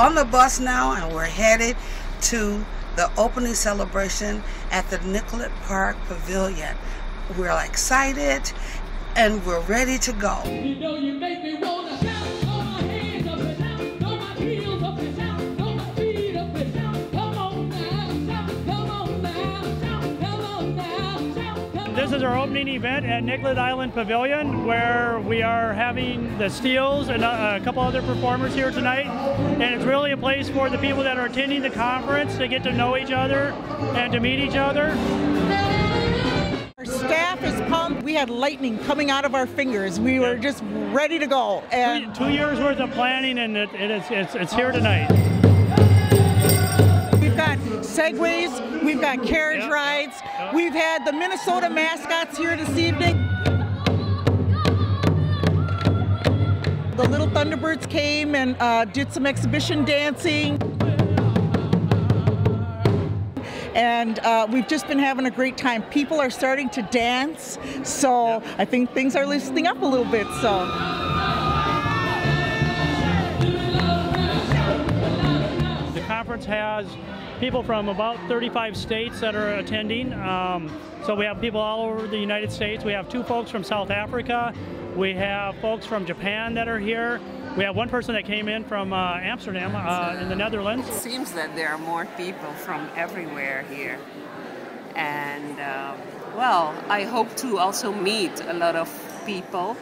on the bus now and we're headed to the opening celebration at the Nicollet Park Pavilion. We're excited and we're ready to go. You know you This is our opening event at Nicollet Island Pavilion where we are having the Steeles and a, a couple other performers here tonight. And it's really a place for the people that are attending the conference to get to know each other and to meet each other. Our staff is pumped. We had lightning coming out of our fingers. We were just ready to go. And two, two years worth of planning and it, it is, it's, it's here tonight segways, we've got carriage yep. rides, yep. we've had the Minnesota mascots here this evening. The Little Thunderbirds came and uh, did some exhibition dancing. And uh, we've just been having a great time. People are starting to dance, so yep. I think things are loosening up a little bit. So. The conference has people from about 35 states that are attending. Um, so we have people all over the United States. We have two folks from South Africa. We have folks from Japan that are here. We have one person that came in from uh, Amsterdam uh, in the Netherlands. It seems that there are more people from everywhere here. And uh, well, I hope to also meet a lot of people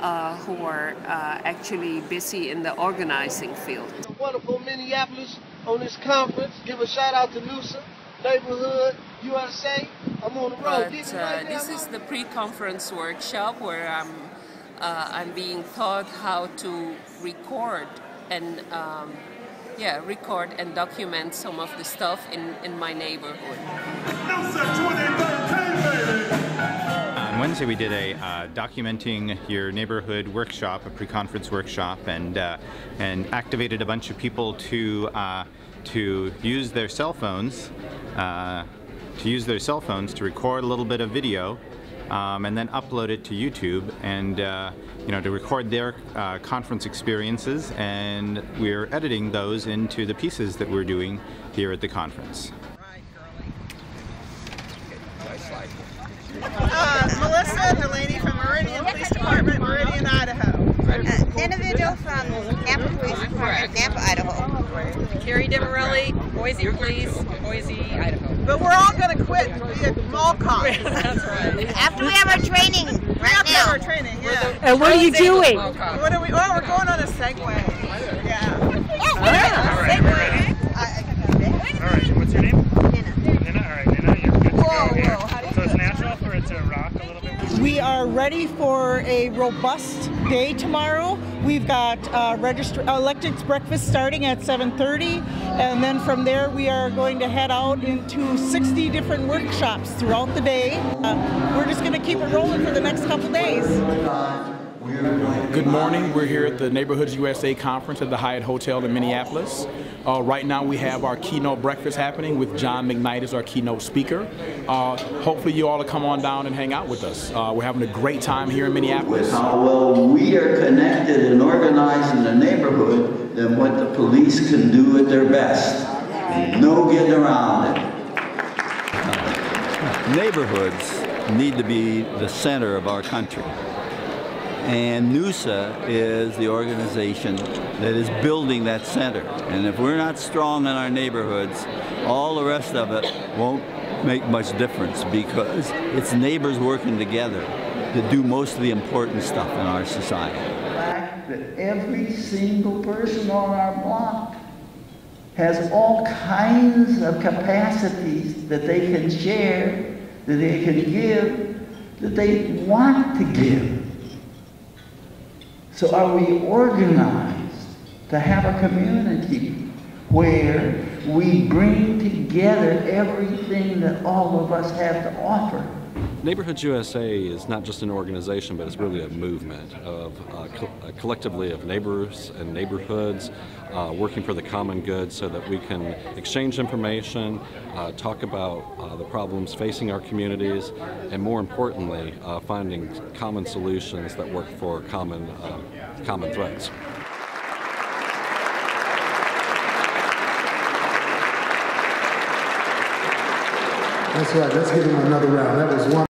uh, who are uh, actually busy in the organizing field. Wonderful Minneapolis on this conference. Give a shout out to NUSA, Neighborhood, USA. I'm on the road. But, uh, this is the pre-conference workshop where I'm, uh, I'm being taught how to record and um, yeah, record and document some of the stuff in, in my neighborhood. Wednesday, we did a uh, documenting your neighborhood workshop, a pre-conference workshop, and uh, and activated a bunch of people to uh, to use their cell phones uh, to use their cell phones to record a little bit of video um, and then upload it to YouTube and uh, you know to record their uh, conference experiences and we're editing those into the pieces that we're doing here at the conference. Uh, Melissa Delaney from Meridian Police Department, Meridian, Idaho. Uh, individual from Nampa Police Department, Nampa, Idaho. Carrie Demarelli, Boise Police, Boise, Idaho. But we're all going to quit the mall cop. That's right. After we have our training right After now. our training, yeah. And what are you doing? What are we? Oh, we're going on a Segway. Yeah. Yeah. All right. Segway. All right. What's your name? Nina. Nina. All right, Nina. You're good to whoa, go here. Whoa, so it's natural for it to rock a little bit. We are ready for a robust day tomorrow. We've got uh, elected breakfast starting at 7:30, and then from there we are going to head out into 60 different workshops throughout the day. Uh, we're just going to keep it rolling for the next couple days. Good morning. We're here at the Neighborhoods USA conference at the Hyatt Hotel in Minneapolis. Uh, right now we have our keynote breakfast happening with John McKnight as our keynote speaker. Uh, hopefully you all will come on down and hang out with us. Uh, we're having a great time here in Minneapolis. How well we are connected and organized in the neighborhood than what the police can do at their best. No getting around it. Neighborhoods need to be the center of our country. And NUSA is the organization that is building that center. And if we're not strong in our neighborhoods, all the rest of it won't make much difference because it's neighbors working together to do most of the important stuff in our society. The fact that every single person on our block has all kinds of capacities that they can share, that they can give, that they want to give. So are we organized to have a community where we bring together everything that all of us have to offer? Neighborhoods USA is not just an organization, but it's really a movement of uh, co uh, collectively of neighbors and neighborhoods uh, working for the common good so that we can exchange information, uh, talk about uh, the problems facing our communities, and more importantly, uh, finding common solutions that work for common, common threats. That's right. Let's give him another round. That was one.